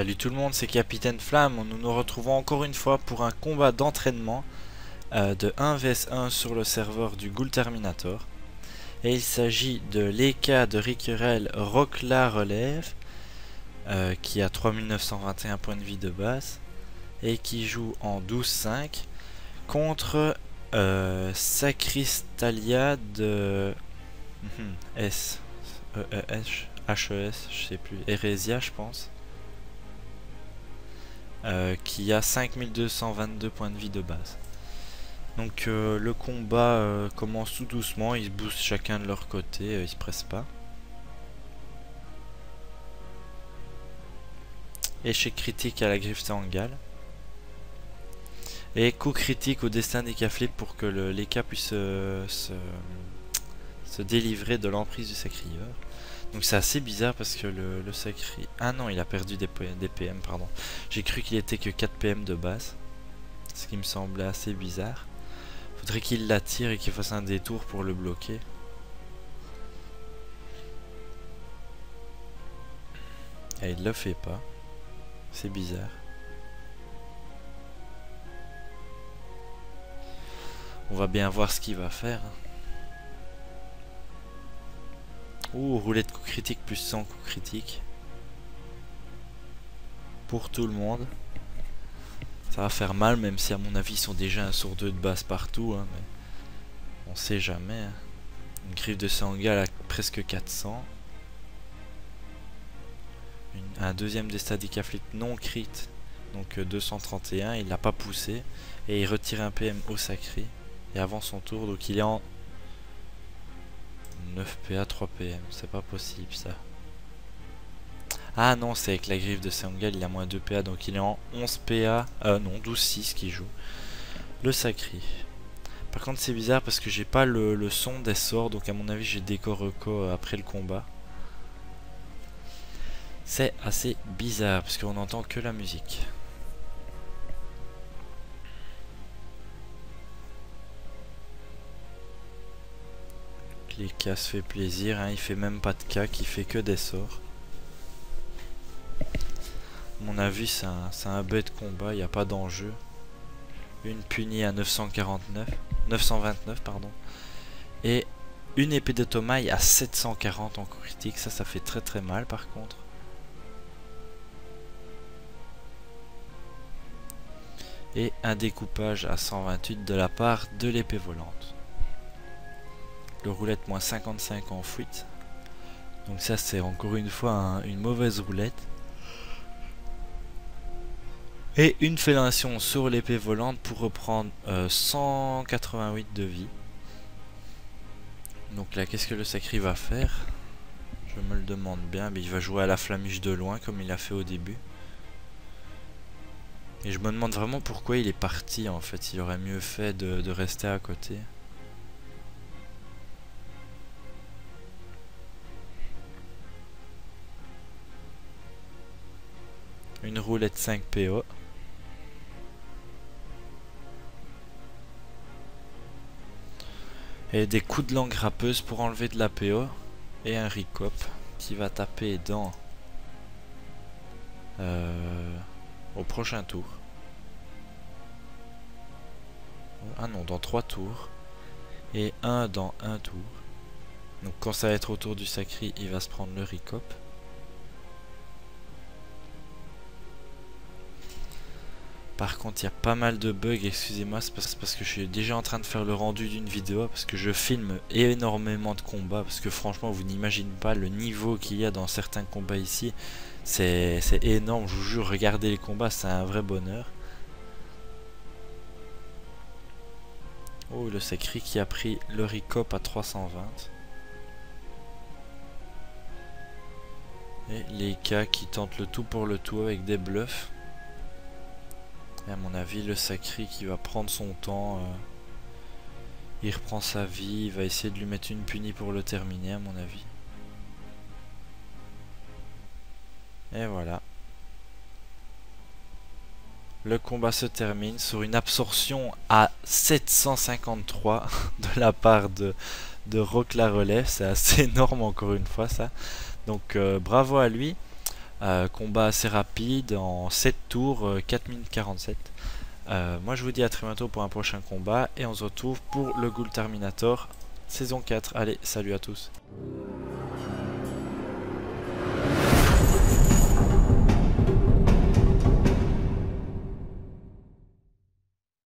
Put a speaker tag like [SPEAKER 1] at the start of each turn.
[SPEAKER 1] Salut tout le monde, c'est Capitaine Flamme. Nous nous retrouvons encore une fois pour un combat d'entraînement euh, de 1 vs 1 sur le serveur du Ghoul Terminator. Et il s'agit de l'EK de Rickerel Rockla Relève, euh, qui a 3921 points de vie de base, et qui joue en 12-5 contre euh, Sacristalia de mhm, S, je sais plus, Eresia je pense. Euh, qui a 5222 points de vie de base. Donc euh, le combat euh, commence tout doucement, ils se boostent chacun de leur côté, ils se pressent pas. Échec critique à la griffe Tangal. Et coup critique au destin des Caflés pour que les cas puissent se, se délivrer de l'emprise du sacrieur. Donc c'est assez bizarre parce que le, le sacré... Ah non, il a perdu des, PM, pardon. J'ai cru qu'il était que 4 PM de base. Ce qui me semblait assez bizarre. Faudrait qu'il l'attire et qu'il fasse un détour pour le bloquer. Et il le fait pas. C'est bizarre. On va bien voir ce qu'il va faire. Ouh, roulette coup critique plus 100 coups critiques. Pour tout le monde. Ça va faire mal, même si à mon avis ils sont déjà un sur deux de base partout. Hein, mais on sait jamais. Hein. Une griffe de Sangal à presque 400. un deuxième des stadic flic non crit. Donc 231, euh, il l'a pas poussé. Et il retire un PM au sacré. Et avant son tour, donc il est en 9 PA, 3 PM, c'est pas possible ça. Ah non, c'est avec la griffe de Sangal, il a moins 2 PA, donc il est en 11 PA, euh non, 12-6 qui joue. Le sacré. Par contre c'est bizarre parce que j'ai pas le, son des sorts, donc à mon avis j'ai décor reco après le combat. C'est assez bizarre parce qu'on entend que la musique. Les cas se fait plaisir, hein. il fait même pas de cas, il fait que des sorts. mon avis, c'est un, un bête combat, il n'y a pas d'enjeu. Une punie à 949, 929, pardon. Et une épée de Tomaille à 740 en critique, ça, ça fait très très mal par contre. Et un découpage à 128 de la part de l'épée volante. Le roulette moins 55 en fuite. Donc ça c'est encore une fois une mauvaise roulette. Et une fellation sur l'épée volante pour reprendre 188 euh, de vie. Donc là qu'est-ce que le sacré va faire? Je me le demande bien. Mais il va jouer à la flamiche de loin comme il a fait au début. Et je me demande vraiment pourquoi il est parti en fait. Il aurait mieux fait de rester à côté. Une roulette 5 PO. Et des coups de langue râpeuse pour enlever de la PO. Et un Ricop qui va taper dans... Euh, au prochain tour. Ah non, dans 3 tours. Et un dans un tour. Donc quand ça va être autour du sacré, il va se prendre le Ricop. Par contre, il y a pas mal de bugs, excusez-moi, c'est parce, que je suis déjà en train de faire le rendu d'une vidéo, parce que je filme énormément de combats, parce que franchement, vous n'imaginez pas le niveau qu'il y a dans certains combats ici. C'est énorme, je vous jure, regardez les combats, c'est un vrai bonheur. Oh, le sacré qui a pris le à 320. Et les cas qui tentent le tout pour le tout avec des bluffs. Et à mon avis, le sacré qui va prendre son temps. Euh, il reprend sa vie. Il va essayer de lui mettre une punie pour le terminer, à mon avis. Et voilà. Le combat se termine sur une absorption à 753 de la part de, de Rock la relève. C'est assez énorme encore une fois ça. Donc euh, bravo à lui. Combat assez rapide en 7 tours, 4 minutes 47. moi je vous dis à très bientôt pour un prochain combat et on se retrouve pour le Ghoul Terminator saison 4. Allez, salut à tous.